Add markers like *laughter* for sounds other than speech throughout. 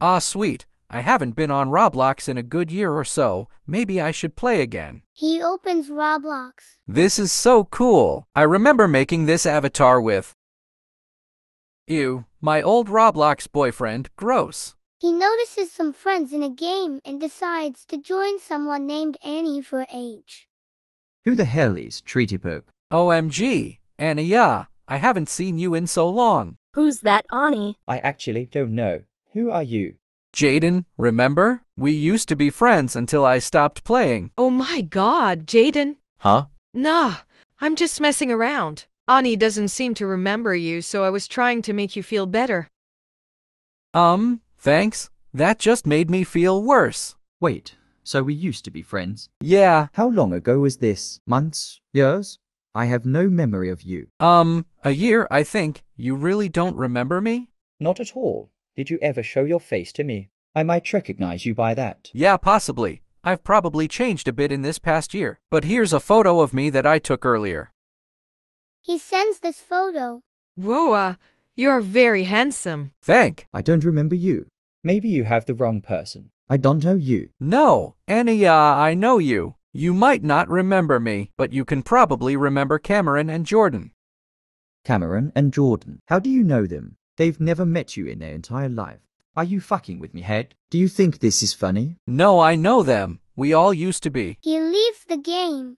Ah, sweet. I haven't been on Roblox in a good year or so. Maybe I should play again. He opens Roblox. This is so cool. I remember making this avatar with. Ew, my old Roblox boyfriend, gross. He notices some friends in a game and decides to join someone named Annie for age. Who the hell is Treaty Poke? OMG, Anna, yeah, I haven't seen you in so long. Who's that Annie? I actually don't know. Who are you? Jaden, remember? We used to be friends until I stopped playing. Oh my god, Jaden. Huh? Nah, I'm just messing around. Ani doesn't seem to remember you, so I was trying to make you feel better. Um, thanks. That just made me feel worse. Wait, so we used to be friends? Yeah, How long ago was this? Months? Years? I have no memory of you. um, a year, I think. You really don't remember me? Not at all. Did you ever show your face to me? I might recognize you by that. Yeah, possibly. I've probably changed a bit in this past year. But here's a photo of me that I took earlier. He sends this photo. Whoa, uh, you're very handsome. Thank. I don't remember you. Maybe you have the wrong person. I don't know you. No, Ania, I know you. You might not remember me, but you can probably remember Cameron and Jordan. Cameron and Jordan. How do you know them? They've never met you in their entire life. Are you fucking with me, head? Do you think this is funny? No, I know them. We all used to be. He leaves the game.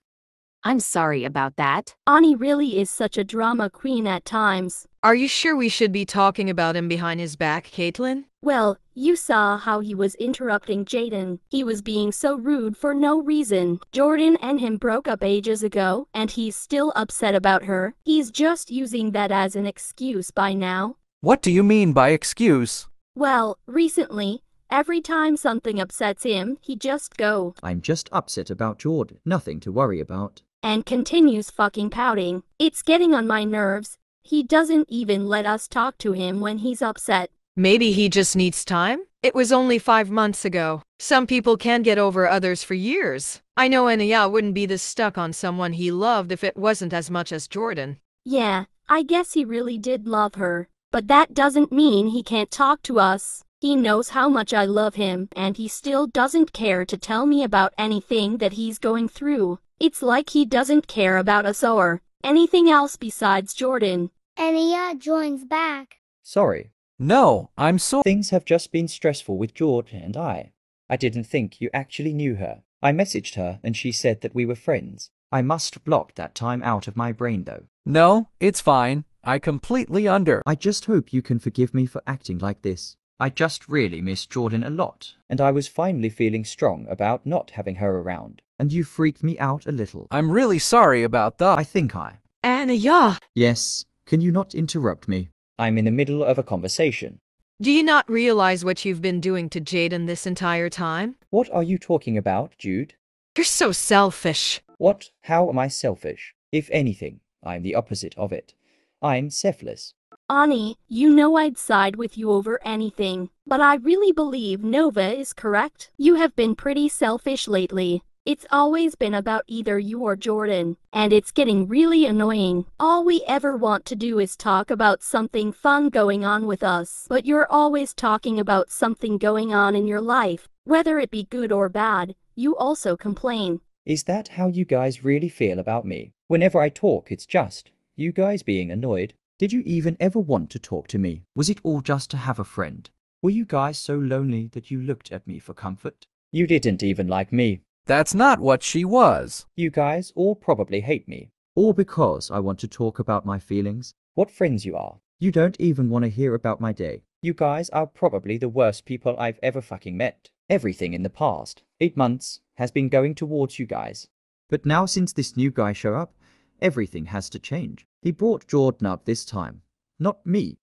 I'm sorry about that. Ani really is such a drama queen at times. Are you sure we should be talking about him behind his back, Caitlin? Well, you saw how he was interrupting Jaden. He was being so rude for no reason. Jordan and him broke up ages ago, and he's still upset about her. He's just using that as an excuse by now. What do you mean by excuse? Well, recently, every time something upsets him, he just go I'm just upset about Jordan. Nothing to worry about. and continues fucking pouting. It's getting on my nerves. He doesn't even let us talk to him when he's upset. Maybe he just needs time? It was only five months ago. Some people can get over others for years. I know Ania wouldn't be this stuck on someone he loved if it wasn't as much as Jordan. Yeah, I guess he really did love her. But that doesn't mean he can't talk to us. He knows how much I love him, and he still doesn't care to tell me about anything that he's going through. It's like he doesn't care about us or anything else besides Jordan. Ania joins back. Sorry. No, I'm so. Things have just been stressful with George and I. I didn't think you actually knew her. I messaged her and she said that we were friends. I must block that time out of my brain, though. No, it's fine. I completely under. I just hope you can forgive me for acting like this. I just really miss Jordan a lot, And I was finally feeling strong about not having her around. and you freaked me out a little. I'm really sorry about that. I think I. Ania! Yes, can you not interrupt me? I'm in the middle of a conversation. Do you not realize what you've been doing to Jaden this entire time? What are you talking about, Jude? You're so selfish. What? How am I selfish? If anything, I'm the opposite of it. I'm selfless. Ani, you know I'd side with you over anything, but I really believe Nova is correct. You have been pretty selfish lately. It's always been about either you or Jordan, and it's getting really annoying. All we ever want to do is talk about something fun going on with us, but you're always talking about something going on in your life, whether it be good or bad. You also complain. Is that how you guys really feel about me? Whenever I talk, it's just you guys being annoyed. Did you even ever want to talk to me? Was it all just to have a friend? Were you guys so lonely that you looked at me for comfort? You didn't even like me. That's not what she was. You guys all probably hate me. All because I want to talk about my feelings? What friends you are. You don't even want to hear about my day. You guys are probably the worst people I've ever fucking met. Everything in the past eight months has been going towards you guys. But now since this new guy show up, everything has to change. He brought Jordan up this time, not me.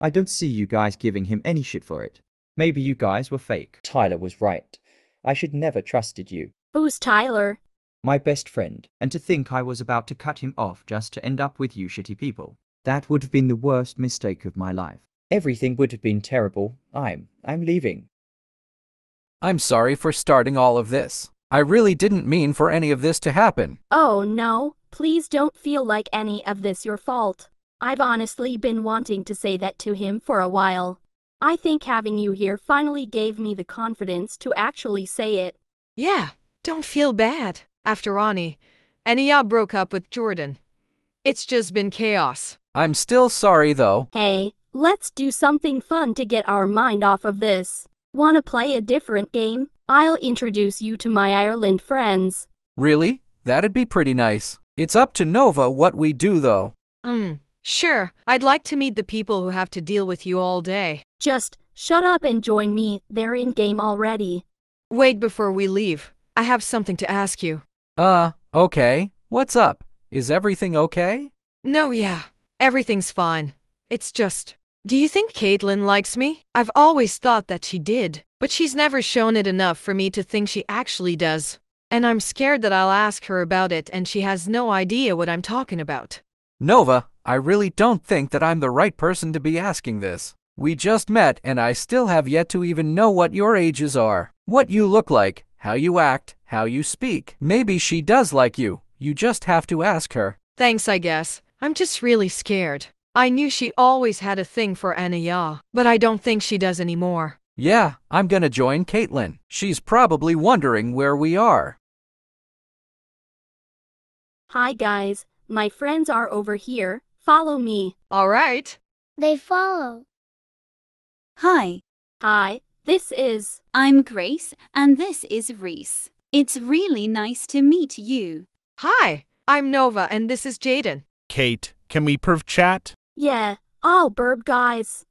I don't see you guys giving him any shit for it. Maybe you guys were fake. Tyler was right. I should never trusted you. Who's Tyler? My best friend. And to think I was about to cut him off just to end up with you shitty people. That would have been the worst mistake of my life. Everything would have been terrible. I'm I'm leaving. I'm sorry for starting all of this. I really didn't mean for any of this to happen. Oh no, please don't feel like any of this your fault. I've honestly been wanting to say that to him for a while. I think having you here finally gave me the confidence to actually say it. Yeah, don't feel bad. After Ani, Ania broke up with Jordan. It's just been chaos. I'm still sorry though. Hey, let's do something fun to get our mind off of this. Wanna play a different game? I'll introduce you to my Ireland friends. Really? That'd be pretty nice. It's up to Nova what we do though. Hmm, sure. I'd like to meet the people who have to deal with you all day. Just shut up and join me. They're in game already. Wait before we leave. I have something to ask you. Uh, okay. What's up? Is everything okay? No, yeah. Everything's fine. It's just. Do you think Caitlin likes me? I've always thought that she did, but she's never shown it enough for me to think she actually does. And I'm scared that I'll ask her about it and she has no idea what I'm talking about. Nova, I really don't think that I'm the right person to be asking this. We just met and I still have yet to even know what your ages are, what you look like, how you act, how you speak. Maybe she does like you. You just have to ask her. Thanks, I guess. I'm just really scared. I knew she always had a thing for Anaya, but I don't think she does anymore. Yeah, I'm gonna join Caitlin. She's probably wondering where we are. Hi guys, my friends are over here. Follow me. All right. They follow. Hi, Hi, this is. I'm Grace, and this is Reese. It's really nice to meet you. Hi, I'm Nova and this is Jaden. Kate, can we perv chat? Yeah, all burb guys.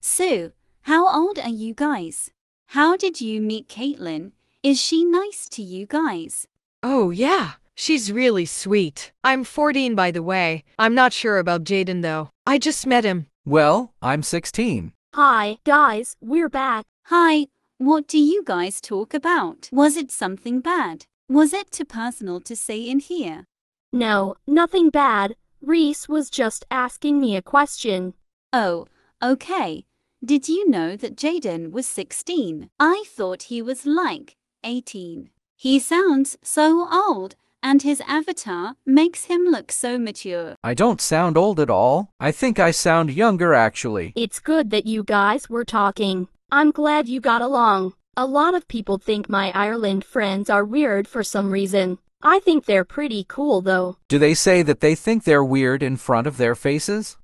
So, how old are you guys? How did you meet Caitlin? Is she nice to you guys? Oh, yeah. She's really sweet. I'm 14, by the way. I'm not sure about Jaden, though. I just met him. Well, I'm 16. Hi, guys, we're back. Hi, what do you guys talk about? Was it something bad? Was it too personal to say in here? No, nothing bad. Reese was just asking me a question. Oh, okay. Did you know that Jaden was 16? I thought he was like 18. He sounds so old, and his avatar makes him look so mature. I don't sound old at all. I think I sound younger actually. It's good that you guys were talking. I'm glad you got along. A lot of people think my Ireland friends are weird for some reason. I think they're pretty cool though. Do they say that they think they're weird in front of their faces?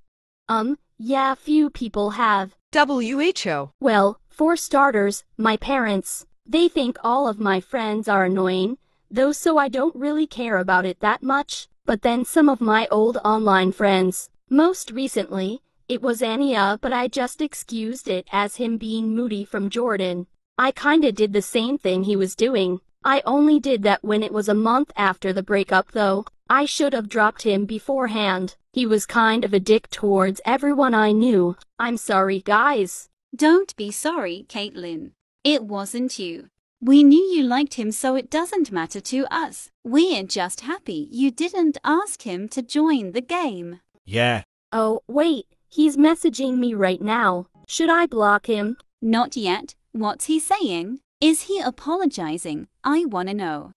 Um, yeah, few people have. WHO. Well, for starters, my parents. They think all of my friends are annoying, though so I don't really care about it that much. But then some of my old online friends. Most recently, it was Ania but I just excused it as him being moody from Jordan. I kinda did the same thing he was doing. I only did that when it was a month after the breakup though. I should have dropped him beforehand. He was kind of a dick towards everyone I knew. I'm sorry guys. Don't be sorry, Caitlin. It wasn't you. We knew you liked him, so it doesn't matter to us. We're just happy you didn't ask him to join the game. Yeah. Oh, wait, he's messaging me right now. Should I block him? Not yet. What's he saying? Is he apologizing? I wanna know.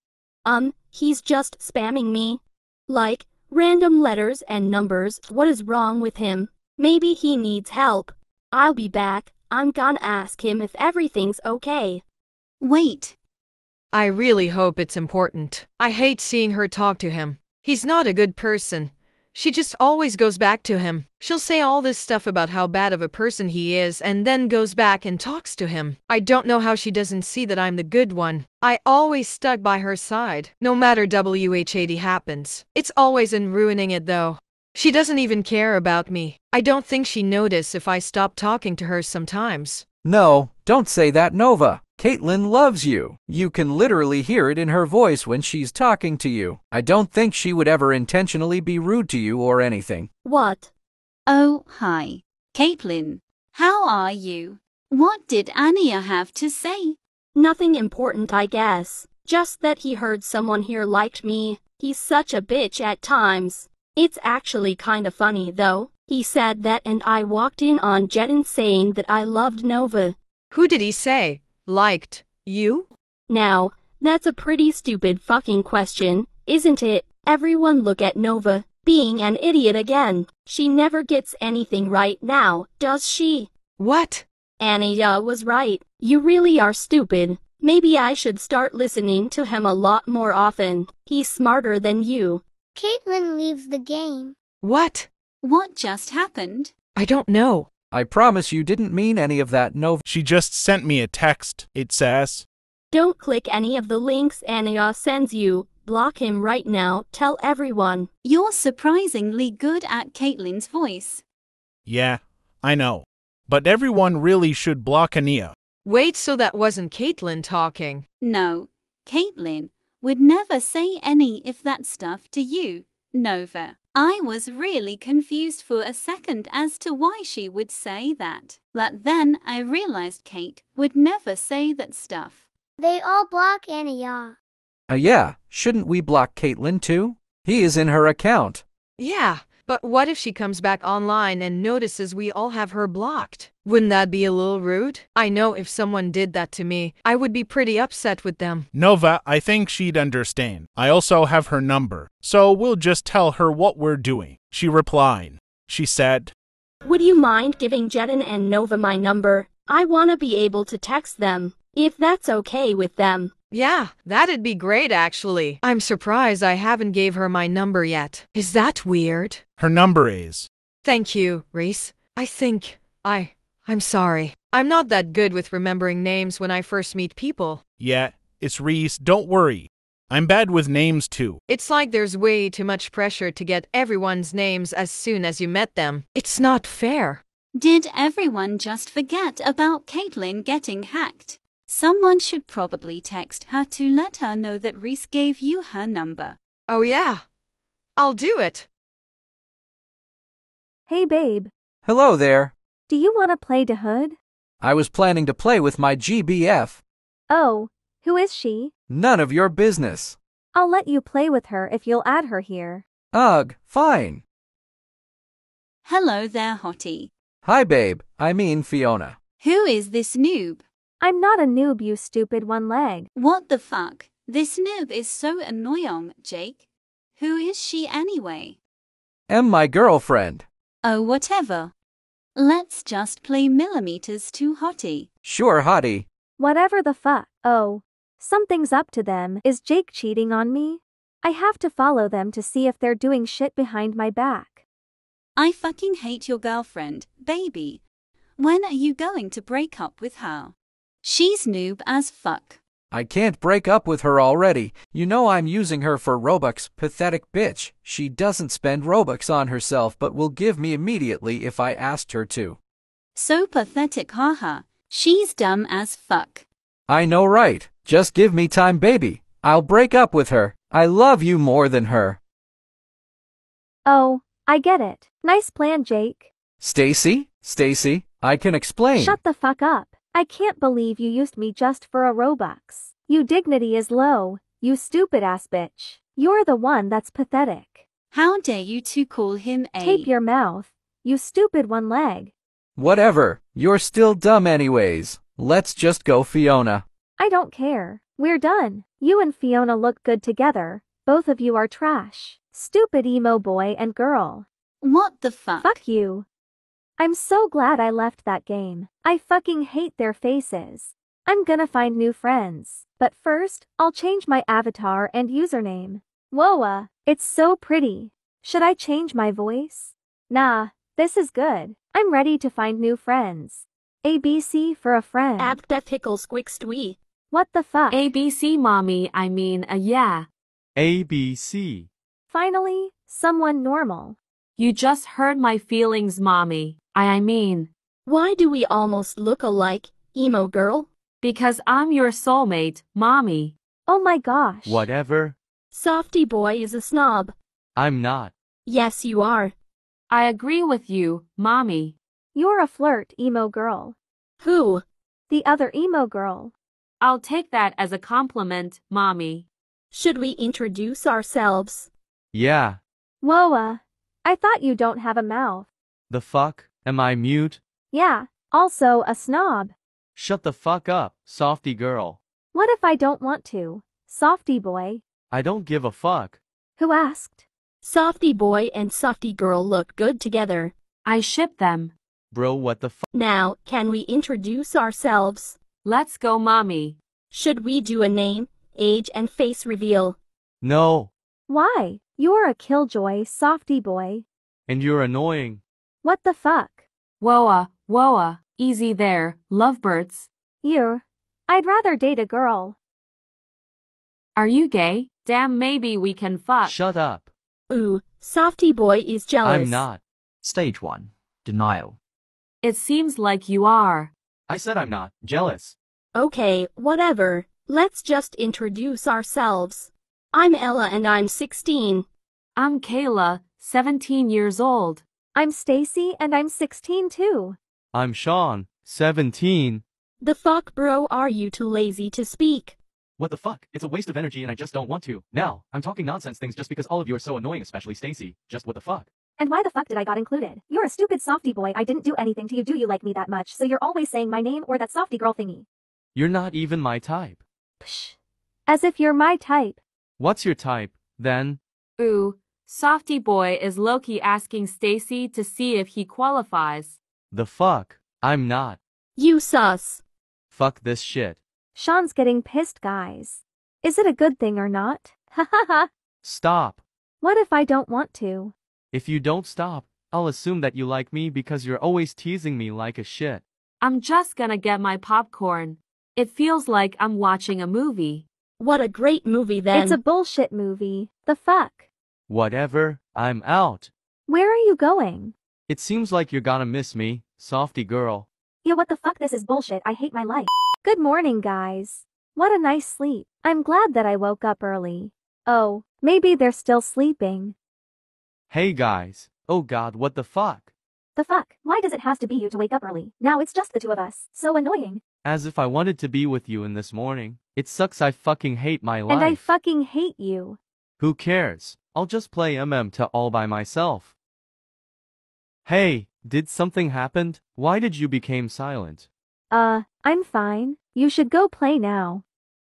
Um, he's just spamming me. Like, random letters and numbers. What is wrong with him? Maybe he needs help. I'll be back. I'm gonna ask him if everything's okay. Wait, I really hope it's important. I hate seeing her talk to him. He's not a good person. She just always goes back to him. She'll say all this stuff about how bad of a person he is and then goes back and talks to him. I don't know how she doesn't see that I'm the good one. I always stuck by her side, no matter WH80 happens. It's always in ruining it though. She doesn't even care about me. I don't think she notice if I stop talking to her sometimes. No, don't say that, Nova. Caitlin loves you. You can literally hear it in her voice when she's talking to you. I don't think she would ever intentionally be rude to you or anything. What? Oh, hi. Caitlin, how are you? What did Ania have to say? Nothing important, I guess. Just that he heard someone here liked me. He's such a bitch at times. It's actually kinda funny though. He said that and I walked in on Jaden saying that I loved Nova. Who did he say? Liked. You? Now, that's a pretty stupid fucking question, isn't it? Everyone look at Nova, being an idiot again. She never gets anything right now, does she? What? Anya was right. You really are stupid. Maybe I should start listening to him a lot more often. He's smarter than you. Caitlin leaves the game. What? What just happened? I don't know. I promise you didn't mean any of that, Nova. She just sent me a text. It says, Don't click any of the links Anya sends you. Block him right now. Tell everyone. You're surprisingly good at Caitlin's voice. Yeah, I know. But everyone really should block Ania. Wait, so that wasn't Caitlin talking. No, Caitlin would never say any of that stuff to you, Nova. I was really confused for a second as to why she would say that. But then I realized Kate would never say that stuff. They all block Anya. Uh, yeah, shouldn't we block Caitlin too? He is in her account. Yeah, but what if she comes back online and notices we all have her blocked? Wouldn't that be a little rude? I know if someone did that to me, I would be pretty upset with them. Nova, I think she'd understand. I also have her number, so we'll just tell her what we're doing. She replied. She said, Would you mind giving Jaden and Nova my number? I want to be able to text them. If that's okay with them. Yeah, that'd be great actually. I'm surprised I haven't gave her my number yet. Is that weird? her number is. Thank you, Reese. I think I I'm sorry. I'm not that good with remembering names when I first meet people. Yeah, it's Reese, don't worry. I'm bad with names too. It's like there's way too much pressure to get everyone's names as soon as you met them. It's not fair. Did everyone just forget about Caitlin getting hacked? Someone should probably text her to let her know that Reese gave you her number. Oh yeah. I'll do it. Hey babe, Hello there. Do you want to play Da Hood? I was planning to play with my GBF. Oh, who is she? None of your business. I'll let you play with her if you'll add her here. Ugh, fine. Hello there, Hottie. Hi, babe. I mean Fiona. Who is this noob? I'm not a noob, you stupid one leg. What the fuck? This noob is so annoying, Jake. Who is she anyway? Am my girlfriend. Oh, whatever. Let's just play millimeters to Hottie. Sure, hottie. Whatever the fuck. Oh, something's up to them. Is Jake cheating on me? I have to follow them to see if they're doing shit behind my back. I fucking hate your girlfriend, baby. When are you going to break up with her? She's noob as fuck. I can't break up with her already. You know I'm using her for Robux, pathetic bitch. She doesn't spend Robux on herself but will give me immediately if I asked her to. So pathetic, haha. She's dumb as fuck. I know right. Just give me time, baby. I'll break up with her. I love you more than her. Oh, I get it. Nice plan, Jake. Stacy? Stacy, I can explain. Shut the fuck up. I can't believe you used me just for a Robux. You dignity is low, you stupid ass bitch. You're the one that's pathetic. How dare you two call him a Tape your mouth, you stupid one leg. Whatever. You're still dumb anyways. Let's just go, Fiona. I don't care. We're done. You and Fiona look good together. Both of you are trash. Stupid emo boy and girl. What the fuck? Fuck you. I'm so glad I left that game. I fucking hate their faces. I'm gonna find new friends. But first, I'll change my avatar and username. Whoa, it's so pretty. Should I change my voice? Nah, this is good. I'm ready to find new friends. ABC for a friend. Add the pickle squickstwee. what the fuck? ABC, mommy, I mean, uh, yeah. ABC. Finally, someone normal. You just hurt my feelings, mommy. I, I mean, Why do we almost look alike, emo girl? because I'm your soulmate, mommy. Oh my gosh. Whatever. Softy boy is a snob. I'm not. Yes, you are. I agree with you, mommy. You're a flirt, emo girl. Who? The other emo girl. I'll take that as a compliment, mommy. Should we introduce ourselves? Yeah. Whoa, uh, I thought you don't have a mouth. The fuck? Am I mute? Yeah, also a snob. Shut the fuck up, softy girl. What if I don't want to? Softy boy. I don't give a fuck. Who asked? Softy boy and softy girl look good together. I ship them. Bro, what the fuck? Now, can we introduce ourselves? Let's go, mommy. Should we do a name, age, and face reveal? No. Why? You're a killjoy, softy boy. And you're annoying. What the fuck? Whoa, whoa, easy there, lovebirds. You. I'd rather date a girl. Are you gay? Damn, maybe we can fuck. Shut up. Ooh, softy boy is jealous. I'm not. Stage 1. Denial. It seems like you are. I said I'm not. Jealous. Okay, whatever. Let's just introduce ourselves. I'm Ella and I'm 16. I'm Kayla, 17 years old. I'm Stacy and I'm 16 too. I'm Sean, 17. The fuck bro are you too lazy to speak? What the fuck? It's a waste of energy and I just don't want to. Now, I'm talking nonsense things just because all of you are so annoying, especially Stacy. Just what the fuck? And why the fuck did I got included? You're a stupid softy boy. I didn't do anything to you. Do you like me that much? So you're always saying my name or that softy girl thingy. You're not even my type. Psh. As if you're my type. What's your type, then? Ooh, softy boy is Loki asking Stacy to see if he qualifies. The fuck? I'm not. You sus. Fuck this shit. Sean's getting pissed, guys. Is it a good thing or not? Ha ha ha. Stop. What if I don't want to? If you don't stop, I'll assume that you like me because you're always teasing me like a shit. I'm just gonna get my popcorn. It feels like I'm watching a movie. What a great movie then. It's a bullshit movie. The fuck? Whatever, I'm out. Where are you going? It seems like you're gonna miss me, softy girl. Yeah, what the fuck? This is bullshit. I hate my life. Good morning, guys. What a nice sleep. I'm glad that I woke up early. Oh, maybe they're still sleeping. Hey guys. Oh god, what the fuck? The fuck? Why does it have to be you to wake up early? Now it's just the two of us. So annoying. As if I wanted to be with you in this morning. It sucks I fucking hate my life. And I fucking hate you. Who cares? I'll just play MM to all by myself. Hey, did something happen? Why did you became silent? Uh, I'm fine. You should go play now.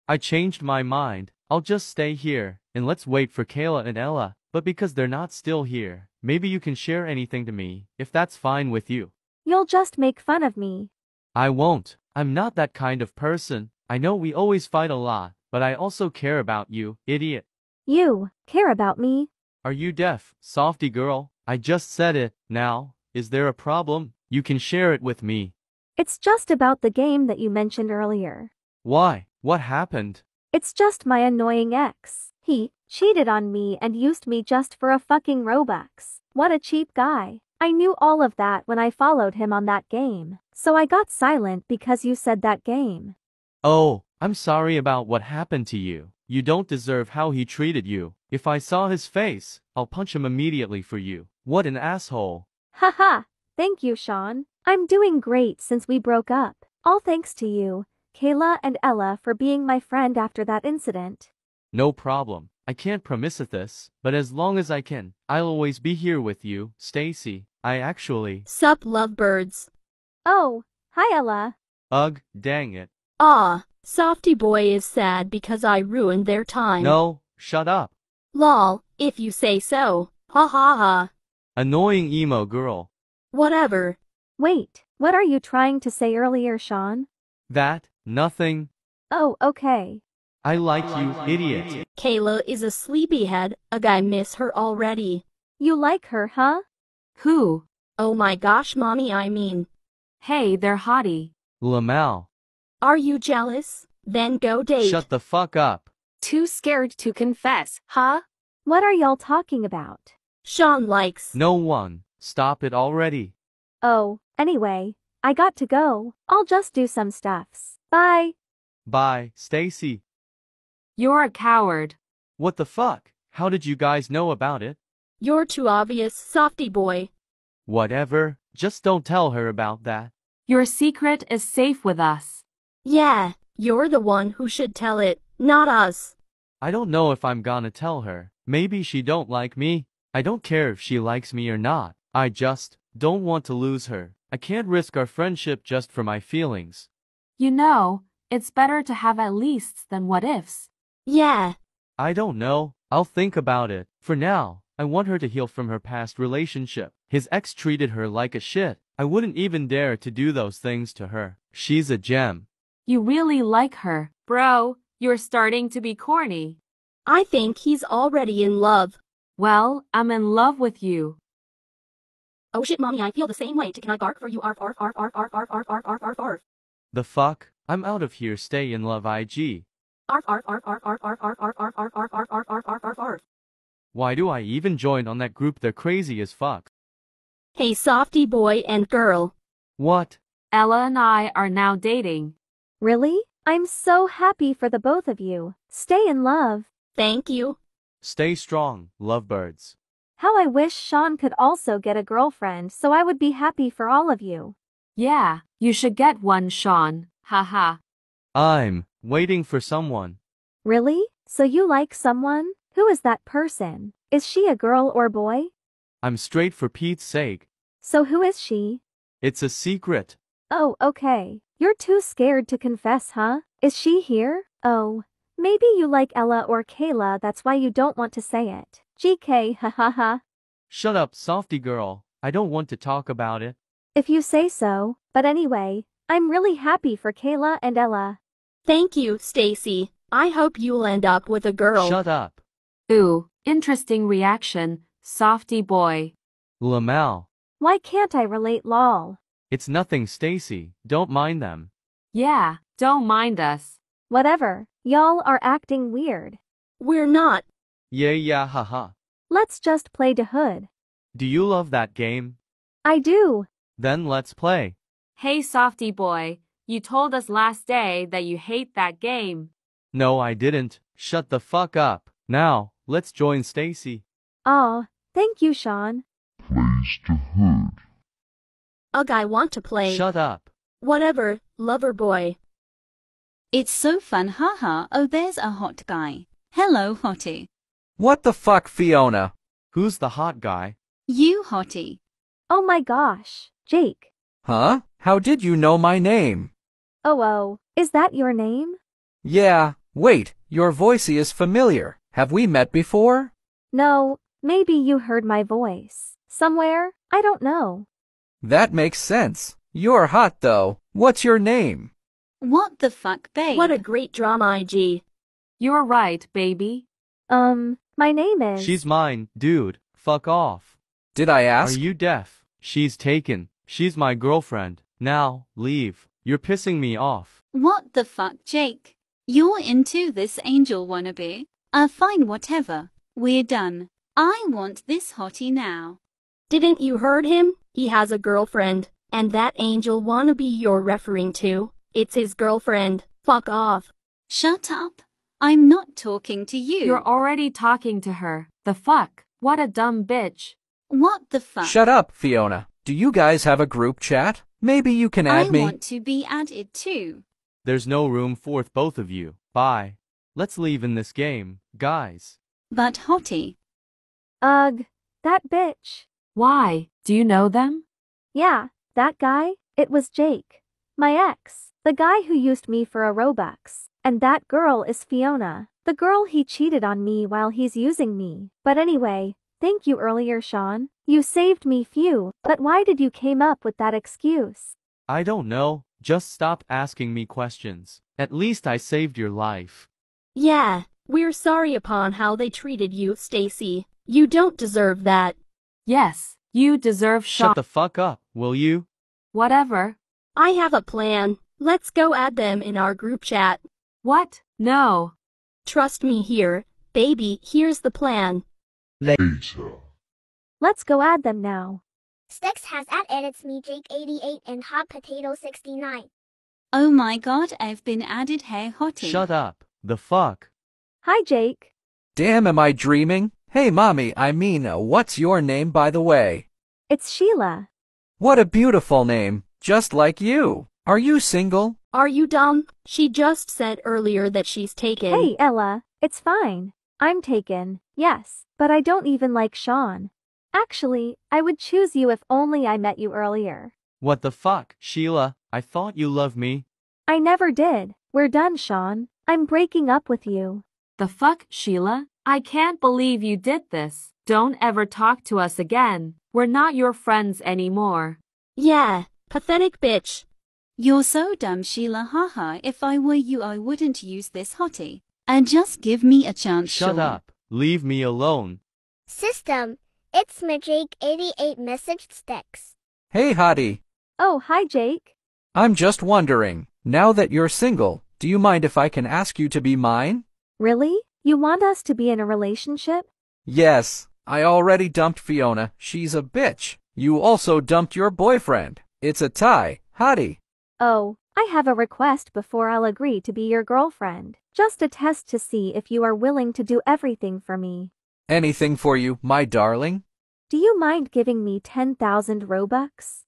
I changed my mind. I'll just stay here, and let's wait for Kayla and Ella. But because they're not still here, maybe you can share anything to me, if that's fine with you. You'll just make fun of me. I won't. I'm not that kind of person. I know we always fight a lot, but I also care about you, idiot. You care about me? Are you deaf, softy girl? I just said it. Now, is there a problem? You can share it with me. It's just about the game that you mentioned earlier. Why? What happened? It's just my annoying ex. He cheated on me and used me just for a fucking Robux. What a cheap guy. I knew all of that when I followed him on that game. So I got silent because you said that game. Oh, I'm sorry about what happened to you. You don't deserve how he treated you. If I saw his face, I'll punch him immediately for you. What an asshole. Haha. Thank you, Sean. I'm doing great since we broke up. All thanks to you, Kayla and Ella for being my friend after that incident. No problem. I can't promise it this, but as long as I can, I'll always be here with you, Stacy. I actually. Sup, lovebirds. Oh, hi, Ella. Ugh, dang it. Ah, softy boy is sad because I ruined their time. No, shut up. Lol, if you say so. Ha ha ha. Annoying emo girl. Whatever. Wait, what are you trying to say earlier, Sean? That, nothing. Oh, okay. I like you, idiot. Kayla is a sleepyhead. A guy miss her already. You like her, huh? Who? Oh my gosh, mommy, I mean. Hey, they're hottie. Lamal. Are you jealous? Then go date. Shut the fuck up. Too scared to confess, huh? What are y'all talking about? Sean likes. No one. Stop it already. Oh, anyway, I got to go. I'll just do some stuffs. Bye. Bye, Stacy. You're a coward. What the fuck? How did you guys know about it? You're too obvious, softy boy. Whatever. Just don't tell her about that. Your secret is safe with us. Yeah, you're the one who should tell it, not us. I don't know if I'm gonna tell her. Maybe she don't like me. I don't care if she likes me or not. I just don't want to lose her. I can't risk our friendship just for my feelings. You know, it's better to have at least than what ifs. Yeah. I don't know. I'll think about it. For now, I want her to heal from her past relationship. His ex treated her like a shit. I wouldn't even dare to do those things to her. She's a gem. You really like her. Bro, you're starting to be corny. I think he's already in love. Well, I'm in love with you. Oh shit, mommy, I feel the same way. Can I bark for you? Arf, arf, arf, arf, arf, arf, arf, arf, arf, arf, arf. The fuck? I'm out of here. Stay in love, IG. Arf, arf, arf, arf, arf, arf, arf, arf, arf, arf, arf, arf, arf, arf, arf, arf, arf. Why do I even join on that group? They're crazy as fuck. Hey, softy boy and girl. What? Ella and I are now dating. Really? I'm so happy for the both of you. Stay in love. Thank you. Stay strong, lovebirds. How I wish Sean could also get a girlfriend so I would be happy for all of you. Yeah, you should get one, Sean. Haha. I'm waiting for someone. Really? So you like someone? Who is that person? Is she a girl or boy? I'm straight for Pete's sake. So who is she? It's a secret. Oh, okay. You're too scared to confess, huh? Is she here? Oh, maybe you like Ella or Kayla, that's why you don't want to say it. GK, *laughs* ha ha ha. Shut up, softy girl. I don't want to talk about it. If you say so, but anyway, I'm really happy for Kayla and Ella. Thank you, Stacy. I hope you'll end up with a girl. Shut up. Ooh, interesting reaction, softy boy. Lamal. Why can't I relate lol? It's nothing, Stacy. Don't mind them. Yeah, don't mind us. Whatever, y'all are acting weird. We're not. Yeah, yeah, haha. Let's just play da hood. Do you love that game? I do. Then let's play. Hey, softy boy, you told us last day that you hate that game. No, I didn't. Shut the fuck up. Now, let's join Stacy. Aw, thank you, Sean. Plays da hood. Ugh, I want to play. Shut up. Whatever, lover boy. It's so fun, haha. Oh, there's a hot guy. Hello, hottie. What the fuck, Fiona? Who's the hot guy? You, hottie. Oh my gosh, Jake. Huh? How did you know my name? Oh oh, is that your name? Yeah, wait, your voice is familiar. Have we met before? No, maybe you heard my voice. Somewhere? I don't know. That makes sense. You're hot though. What's your name? What the fuck, babe? What a great drama, IG. You're right, baby. Um, my name is. She's mine, dude. Fuck off. Did I ask? Are you deaf? She's taken. She's my girlfriend. Now, leave. You're pissing me off. What the fuck, Jake? You're into this angel wannabe? Uh, fine, whatever. We're done. I want this hottie now. Didn't you heard him? He has a girlfriend. And that angel wannabe you're referring to, it's his girlfriend. Fuck off. Shut up. I'm not talking to you. You're already talking to her. The fuck? What a dumb bitch. What the fuck? Shut up, Fiona. Do you guys have a group chat? Maybe you can add I me. I want to be added too. There's no room for both of you. Bye. Let's leave in this game, guys. But hottie. Ugh, that bitch. Why? Do you know them? Yeah, that guy, it was Jake. My ex, the guy who used me for a Robux. And that girl is Fiona, the girl he cheated on me while he's using me. But anyway, thank you earlier, Sean. You saved me few, but why did you came up with that excuse? I don't know. Just stop asking me questions. At least I saved your life. Yeah, we're sorry upon how they treated you, Stacy. You don't deserve that. Yes, you deserve Shut the fuck up, will you? Whatever. I have a plan. Let's go add them in our group chat. What? No. Trust me here, baby, here's the plan. Later. Let's go add them now. Stex has at edits me Jake88 and Hot Potato 69. Oh my god, I've been added. Hey, hottie. Shut up. The fuck? Hi, Jake. Damn, am I dreaming? Hey, mommy, I mean, uh, what's your name, by the way? It's Sheila. What a beautiful name. Just like you. Are you single? Are you dumb? She just said earlier that she's taken. Hey, Ella, it's fine. I'm taken, yes, but I don't even like Sean. Actually, I would choose you if only I met you earlier. What the fuck, Sheila? I thought you loved me. I never did. We're done, Sean. I'm breaking up with you. The fuck, Sheila? I can't believe you did this. Don't ever talk to us again. We're not your friends anymore. Yeah, pathetic bitch. You're so dumb, Sheila. Haha. If I were you, I wouldn't use this hottie. And just give me a chance. Shut Sean. up. Leave me alone. System, it's Majake88 message Sticks. Hey, Hottie. Oh, hi, Jake. I'm just wondering, now that you're single, do you mind if I can ask you to be mine? Really? You want us to be in a relationship? Yes, I already dumped Fiona. She's a bitch. You also dumped your boyfriend. It's a tie. Hottie. Oh, I have a request before I'll agree to be your girlfriend. Just a test to see if you are willing to do everything for me. Anything for you, my darling? Do you mind giving me 10,000 Robux?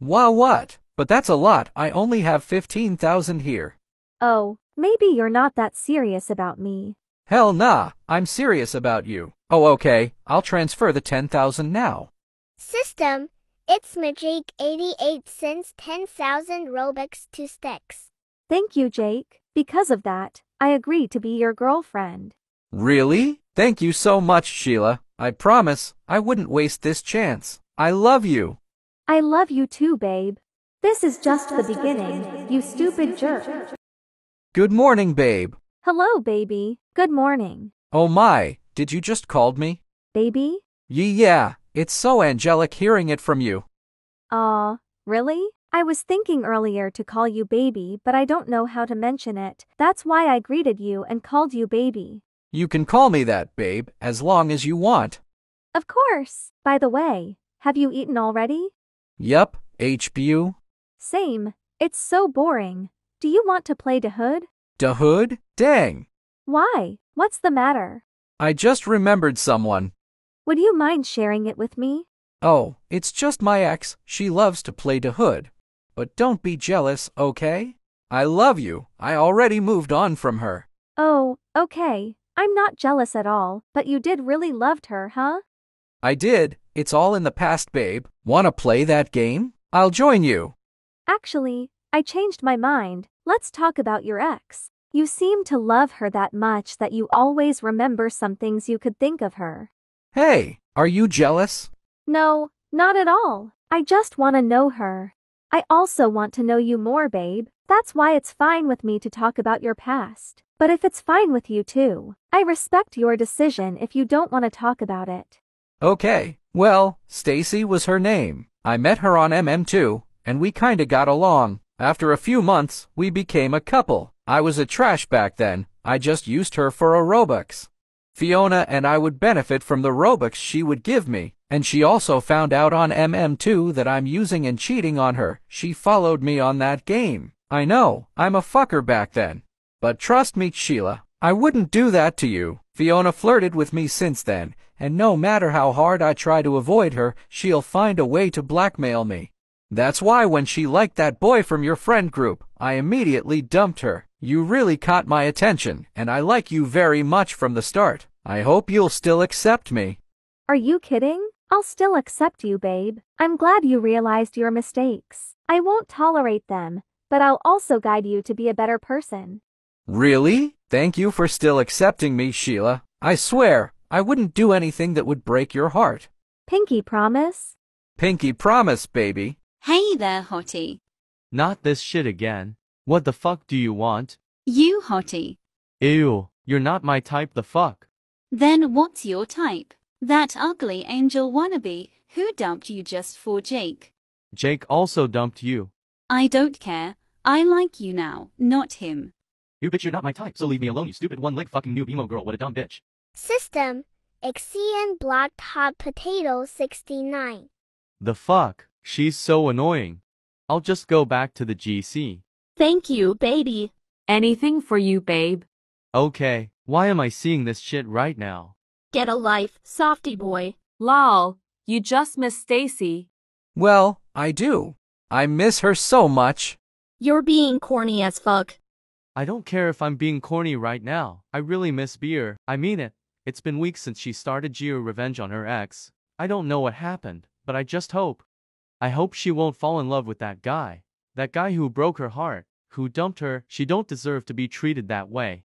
Wow, what? But that's a lot. I only have 15,000 here. Oh, maybe you're not that serious about me. Hell nah, I'm serious about you. Oh, okay, I'll transfer the 10,000 now. System, it's Majake88 sends 10,000 Robux to Sticks. Thank you, Jake. Because of that, I agree to be your girlfriend. Really? Thank you so much, Sheila. I promise I wouldn't waste this chance. I love you. I love you too, babe. This is just the beginning, you stupid jerk. Good morning, babe. Hello, baby. Good morning. Oh my, did you just called me? Baby? Ye yeah, it's so angelic hearing it from you. Aw, really? I was thinking earlier to call you baby, but I don't know how to mention it. That's why I greeted you and called you baby. You can call me that, babe, as long as you want. Of course. By the way, have you eaten already? Yup, HBU. Same. It's so boring. Do you want to play the hood? Da hood? Dang. Why? What's the matter? I just remembered someone. Would you mind sharing it with me? Oh, it's just my ex. She loves to play da hood. But don't be jealous, okay? I love you. I already moved on from her. Oh, okay. I'm not jealous at all, but you did really loved her, huh? I did. It's all in the past, babe. Wanna play that game? I'll join you. Actually, I changed my mind. Let's talk about your ex. You seem to love her that much that you always remember some things you could think of her. Hey, are you jealous? No, not at all. I just want to know her. I also want to know you more, babe. That's why it's fine with me to talk about your past. But if it's fine with you too, I respect your decision if you don't want to talk about it. Okay. Well, Stacy was her name. I met her on MM2, and we kinda got along. After a few months, we became a couple. I was a trash back then. I just used her for a Robux. Fiona and I would benefit from the Robux she would give me, and she also found out on MM2 that I'm using and cheating on her. She followed me on that game. I know, I'm a fucker back then. But trust me, Sheila, I wouldn't do that to you. Fiona flirted with me since then, and no matter how hard I try to avoid her, she'll find a way to blackmail me. That's why when she liked that boy from your friend group, I immediately dumped her. You really caught my attention, and I like you very much from the start. I hope you'll still accept me. Are you kidding? I'll still accept you, babe. I'm glad you realized your mistakes. I won't tolerate them, but I'll also guide you to be a better person. Really? Thank you for still accepting me, Sheila. I swear, I wouldn't do anything that would break your heart. Pinky promise? Pinky promise, baby. Hey there, Hottie. Not this shit again. What the fuck do you want? You, Hottie. Ew, you're not my type the fuck. Then what's your type? That ugly angel wannabe who dumped you just for Jake. Jake also dumped you. I don't care. I like you now, not him. You bitch, you're not my type, so leave me alone, you stupid one-leg fucking noob emo girl. What a dumb bitch. System, Exian blocked hot potato 69. The fuck? She's so annoying. I'll just go back to the GC. Thank you, baby. Anything for you, babe. Okay, why am I seeing this shit right now? Get a life, softy boy. Lol, you just missed Stacy. Well, I do. I miss her so much. You're being corny as fuck. I don't care if I'm being corny right now. I really miss beer. I mean it. It's been weeks since she started Geo revenge on her ex. I don't know what happened, but I just hope. I hope she won't fall in love with that guy. That guy who broke her heart, who dumped her. She don't deserve to be treated that way.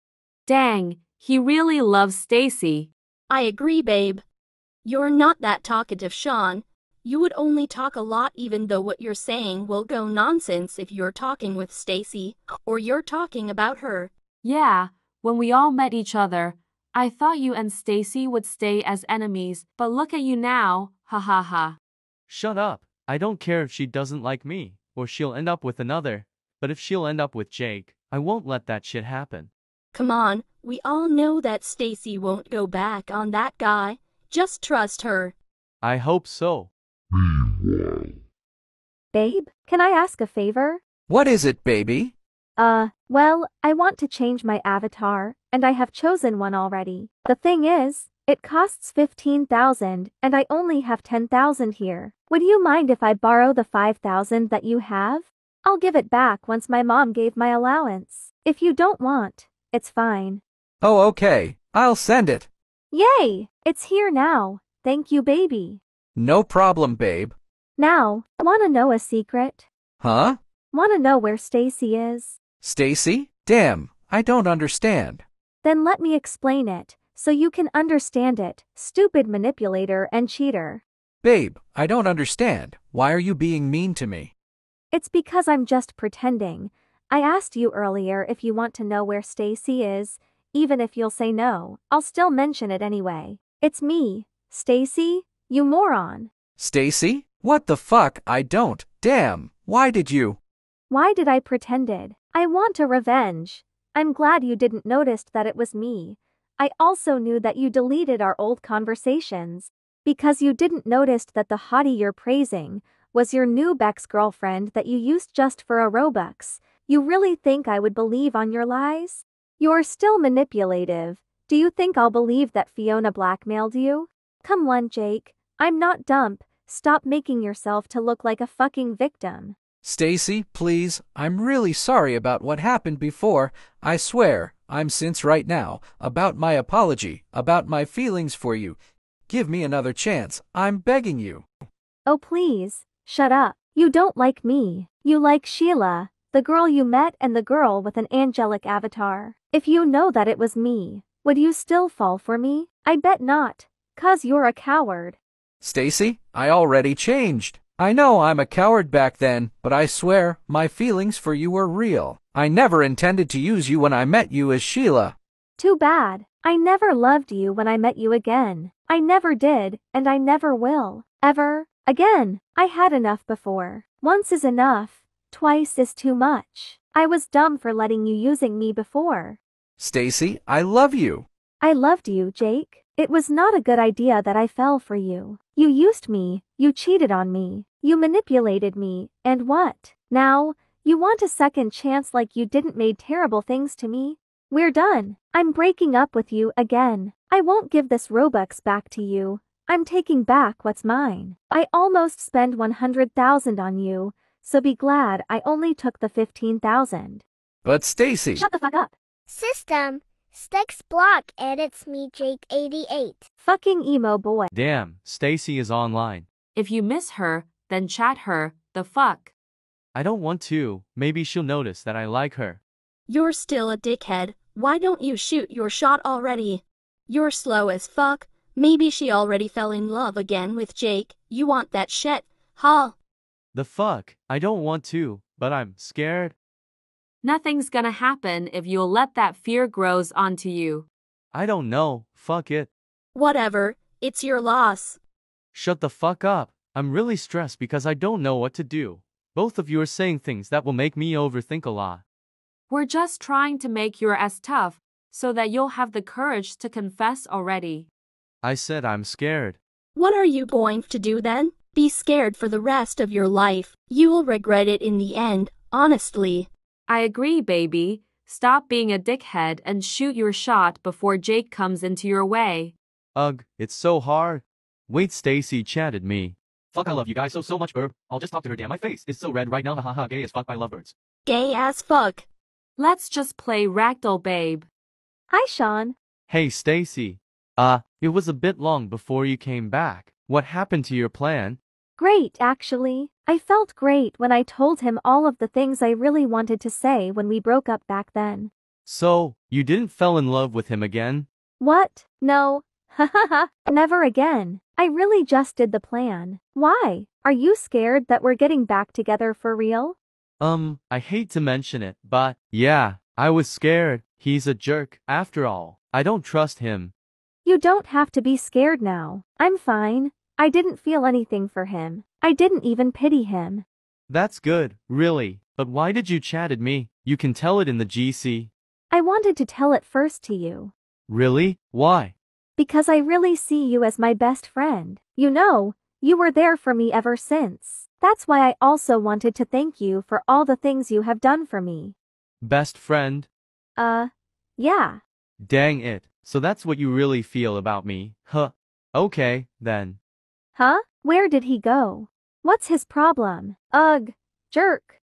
Dang, he really loves Stacy. I agree, babe. You're not that talkative, Sean. You would only talk a lot even though what you're saying will go nonsense if you're talking with Stacy or you're talking about her. Yeah, when we all met each other, I thought you and Stacy would stay as enemies, but look at you now, ha ha ha. Shut up. I don't care if she doesn't like me, or she'll end up with another. But if she'll end up with Jake, I won't let that shit happen. Come on, we all know that Stacy won't go back on that guy. Just trust her. I hope so. Babe, can I ask a favor? What is it, baby? Uh, well, I want to change my avatar, and I have chosen one already. The thing is, it costs 15,000 and I only have 10,000 here. Would you mind if I borrow the 5,000 that you have? I'll give it back once my mom gave my allowance. If you don't want, it's fine. Oh, okay. I'll send it. Yay! It's here now. Thank you, baby. No problem, babe. Now, wanna know a secret? Huh? Wanna know where Stacy is? Stacy? Damn, I don't understand. Then let me explain it, so you can understand it, stupid manipulator and cheater. Babe, I don't understand. Why are you being mean to me? It's because I'm just pretending. I asked you earlier if you want to know where Stacy is, even if you'll say no, I'll still mention it anyway. It's me, Stacy, you moron. Stacy? What the fuck? I don't. Damn. Why did you? Why did I pretended? I want a revenge. I'm glad you didn't notice that it was me. I also knew that you deleted our old conversations. Because you didn't notice that the hottie you're praising was your new Bex girlfriend that you used just for a Robux. You really think I would believe on your lies? You're still manipulative. Do you think I'll believe that Fiona blackmailed you? Come on, Jake. I'm not dumb. Stop making yourself to look like a fucking victim. Stacy, please. I'm really sorry about what happened before. I swear, I'm since right now. About my apology, about my feelings for you. Give me another chance. I'm begging you. Oh, please. Shut up. You don't like me. You like Sheila, the girl you met and the girl with an angelic avatar. If you know that it was me, would you still fall for me? I bet not. Cause you're a coward. Stacy, I already changed. I know I'm a coward back then, but I swear my feelings for you were real. I never intended to use you when I met you as Sheila. Too bad. I never loved you when I met you again. I never did, and I never will. Ever. Again. I had enough before. Once is enough. Twice is too much. I was dumb for letting you using me before. Stacy, I love you. I loved you, Jake. It was not a good idea that I fell for you. You used me, you cheated on me, you manipulated me, and what? Now, you want a second chance like you didn't made terrible things to me? We're done. I'm breaking up with you again. I won't give this Robux back to you. I'm taking back what's mine. I almost spend 100,000 on you, so be glad I only took the 15,000. But Stacy, Shut the fuck up. System. Stex block edits me Jake88. Fucking emo boy. Damn, Stacy is online. If you miss her, then chat her, the fuck. I don't want to. Maybe she'll notice that I like her. You're still a dickhead. Why don't you shoot your shot already? You're slow as fuck. Maybe she already fell in love again with Jake. You want that shit, huh? The fuck? I don't want to, but I'm scared. Nothing's gonna happen if you'll let that fear grows onto you. I don't know. Fuck it. Whatever, it's your loss. Shut the fuck up. I'm really stressed because I don't know what to do. Both of you are saying things that will make me overthink a lot. We're just trying to make you as tough so that you'll have the courage to confess already. I said I'm scared. What are you going to do then? Be scared for the rest of your life. You'll regret it in the end, honestly. I agree, baby. Stop being a dickhead and shoot your shot before Jake comes into your way. Ugh, it's so hard. Wait, Stacy chatted me. Fuck, I love you guys so, so much, Burb. I'll just talk to her. Damn, my face is so red right now. Haha, gay as fuck by lovebirds. Gay as fuck. Let's just play Ragdoll Babe. Hi, Sean. Hey, Stacy. Uh, it was a bit long before you came back. What happened to your plan? Great, actually. I felt great when I told him all of the things I really wanted to say when we broke up back then. So, you didn't fell in love with him again? What? No. Ha ha ha. Never again. I really just did the plan. Why? Are you scared that we're getting back together for real? Um, I hate to mention it, but yeah, I was scared. He's a jerk. After all, I don't trust him. You don't have to be scared now. I'm fine. I didn't feel anything for him. I didn't even pity him. That's good, really. But why did you chat at me? You can tell it in the GC. I wanted to tell it first to you. Really? Why? Because I really see you as my best friend. You know, you were there for me ever since. That's why I also wanted to thank you for all the things you have done for me. Best friend? Uh, yeah. Dang it. So that's what you really feel about me, huh? Okay, then. Huh? Where did he go? What's his problem? Ugh, jerk.